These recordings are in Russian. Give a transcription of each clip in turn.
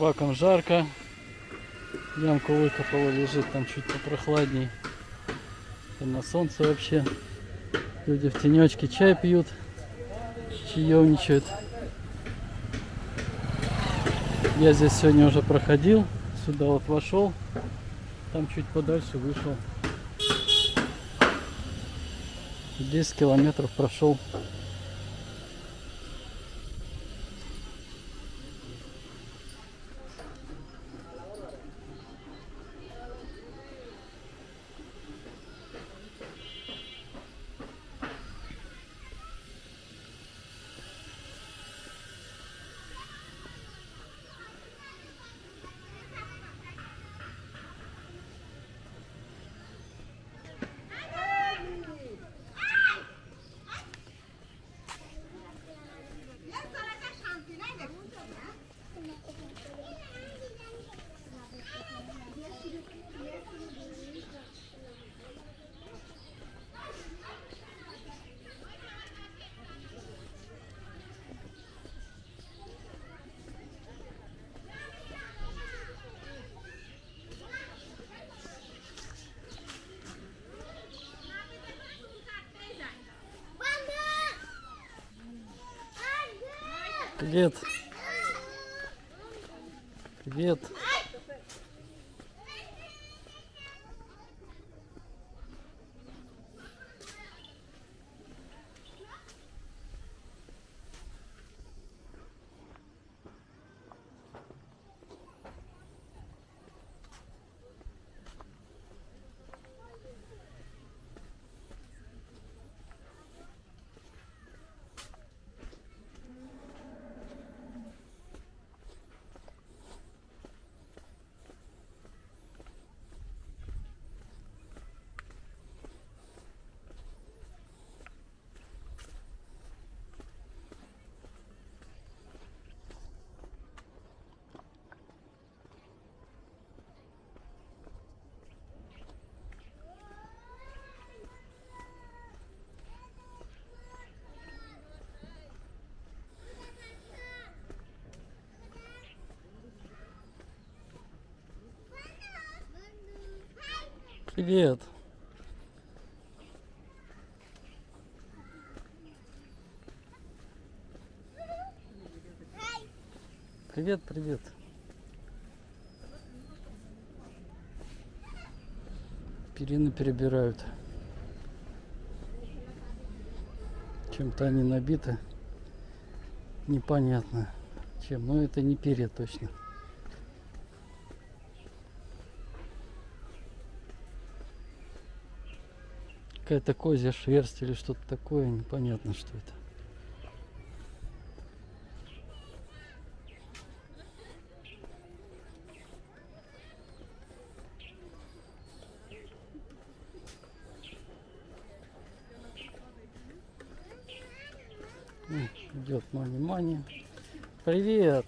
Собакам жарко. Ямку выкопала, лежит там чуть попрохладней. И на солнце вообще. Люди в тенечке чай пьют, чаевничают. Я здесь сегодня уже проходил, сюда вот вошел, там чуть подальше вышел. 10 километров прошел. Привет. Привет. Привет. Привет, привет. Перины перебирают. Чем-то они набиты. Непонятно чем. Но это не перья точно. Какая-то козья шерсть или что-то такое. Непонятно, что это. Идет мани-мани. Привет!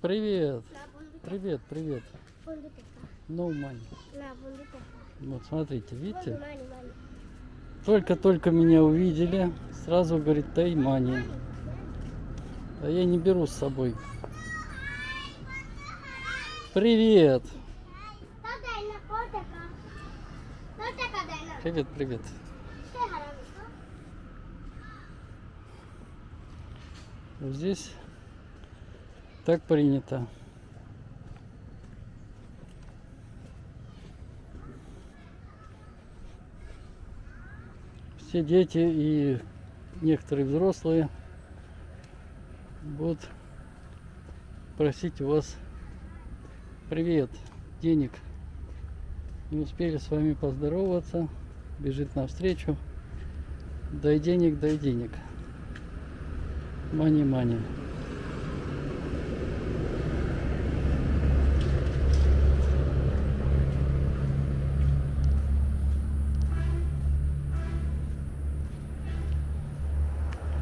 привет. Привет, привет. No money. Вот смотрите, видите? Только-только меня увидели. Сразу говорит, дай Мани. А я не беру с собой. Привет. Привет, привет. Здесь так принято. Все дети и некоторые взрослые будут просить у вас привет, денег. Не успели с вами поздороваться, бежит навстречу. Дай денег, дай денег. Мани-мани.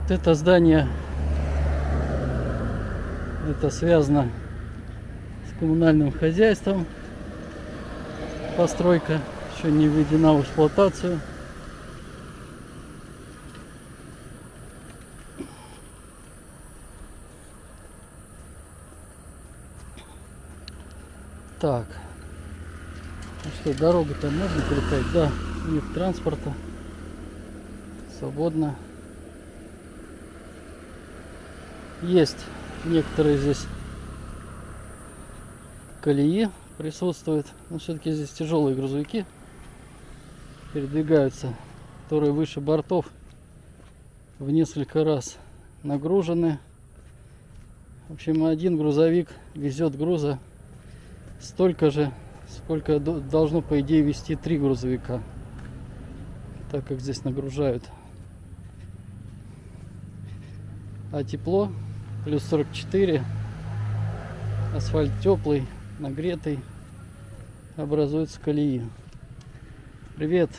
Вот это здание, это связано с коммунальным хозяйством. Постройка еще не введена в эксплуатацию. Так. Ну что, дорогу-то можно переходить? Да, нет транспорта. Свободно. Есть некоторые здесь колеи присутствуют. Но все-таки здесь тяжелые грузовики передвигаются, которые выше бортов в несколько раз нагружены. В общем, один грузовик везет груза столько же, сколько до- должно, по идее, вести три грузовика, так как здесь нагружают. А тепло, плюс 44, асфальт теплый, нагретый, образуются колеи. Привет!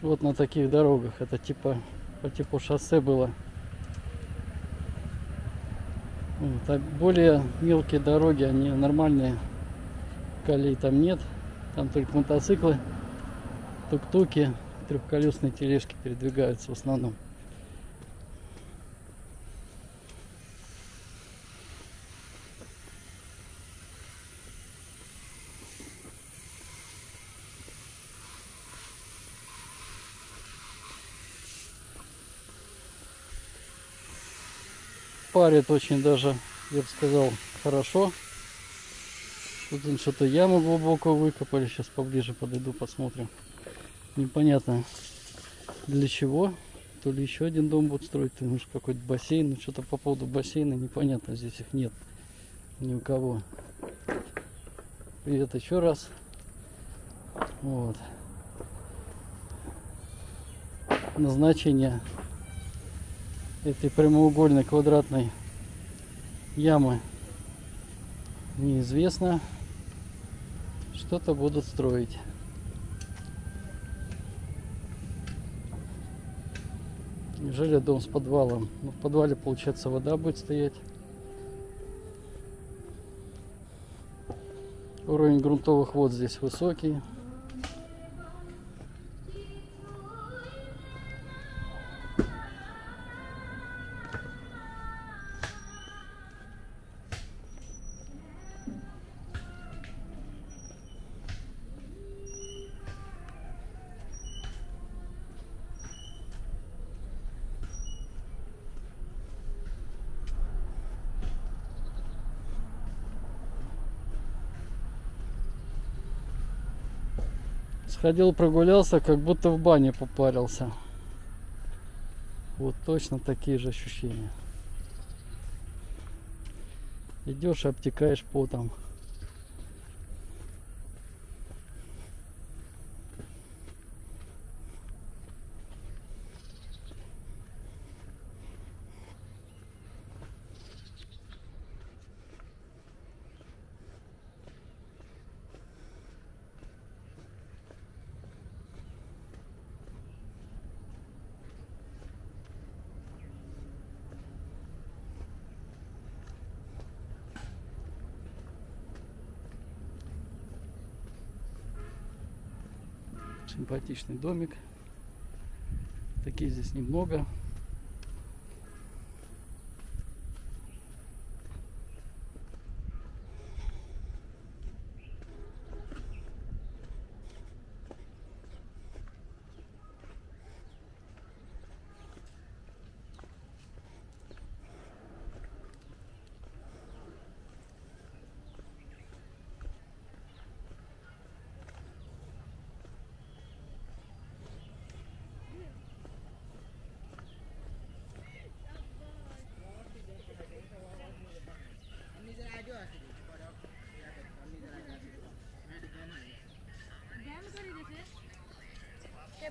Вот на таких дорогах, это типа по типу шоссе было. Вот, а более мелкие дороги, они нормальные. Колей там нет. Там только мотоциклы, тук-туки, трехколесные тележки передвигаются в основном. Парит очень даже, я бы сказал, хорошо. Тут что-то яму глубоко выкопали. Сейчас поближе подойду, посмотрим. Непонятно для чего. То ли еще один дом будут строить, то ли может какой-то бассейн. Ну что-то по поводу бассейна непонятно. Здесь их нет ни у кого. Привет еще раз. Вот. Назначение этой прямоугольной квадратной ямы неизвестно. Что-то будут строить. Неужели дом с подвалом? Ну, в подвале, получается, вода будет стоять. Уровень грунтовых вод здесь высокий. Сходил прогулялся, как будто в бане попарился. Вот точно такие же ощущения. Идешь, обтекаешь потом. Симпатичный домик. Таких здесь немного.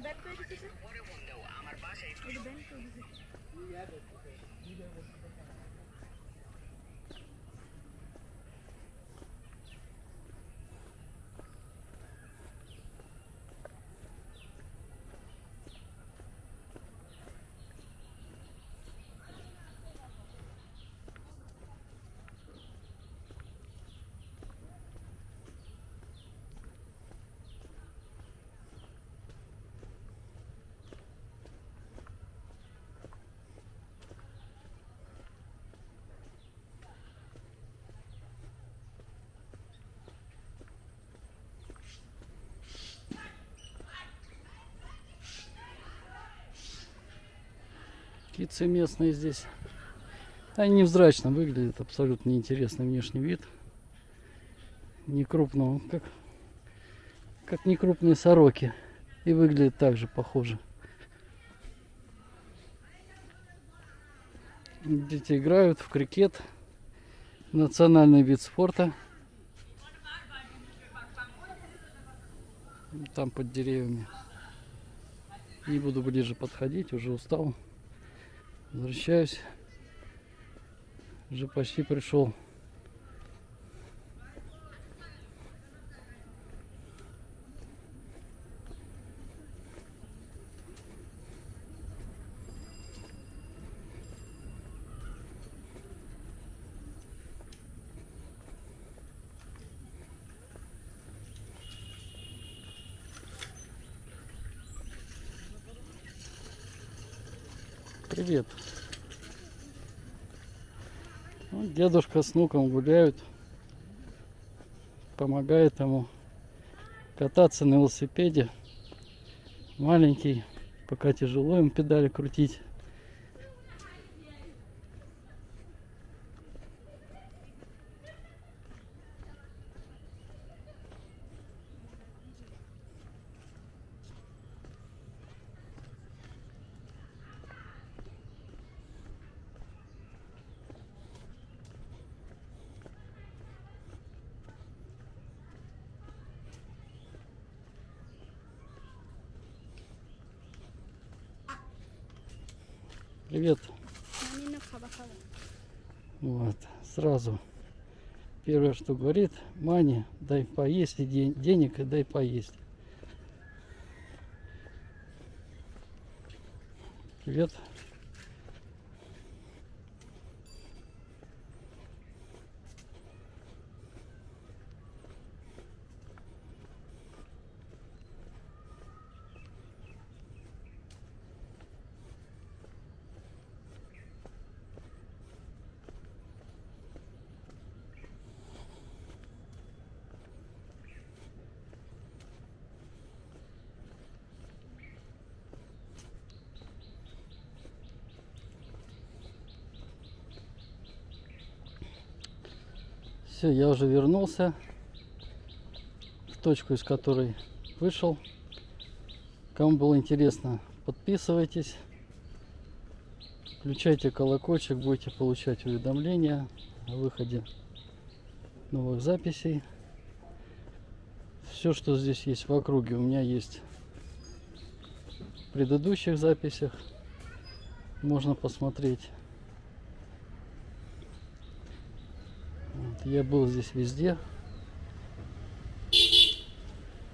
ব্যাট করে দিতেছে আমার বাসায় Птицы местные здесь. Они невзрачно выглядят, абсолютно неинтересный внешний вид. Не крупного, как, как не крупные сороки. И выглядят также похоже. Дети играют в крикет. Национальный вид спорта. Там под деревьями. Не буду ближе подходить, уже устал. Возвращаюсь. Уже почти пришел. Привет. Вот дедушка с внуком гуляют. Помогает ему кататься на велосипеде. Маленький, пока тяжело им педали крутить. Привет. Вот, сразу. Первое, что говорит, Мани, дай поесть, и ден- денег и дай поесть. Привет. Все, я уже вернулся в точку, из которой вышел. Кому было интересно, подписывайтесь, включайте колокольчик, будете получать уведомления о выходе новых записей. Все, что здесь есть в округе, у меня есть в предыдущих записях. Можно посмотреть. Я был здесь везде.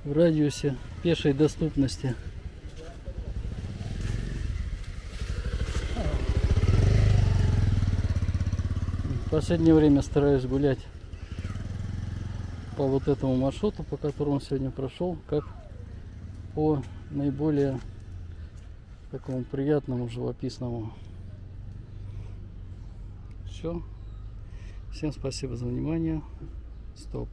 В радиусе пешей доступности. В последнее время стараюсь гулять по вот этому маршруту, по которому сегодня прошел, как по наиболее такому приятному, живописному. Все. Всем спасибо за внимание. Стоп.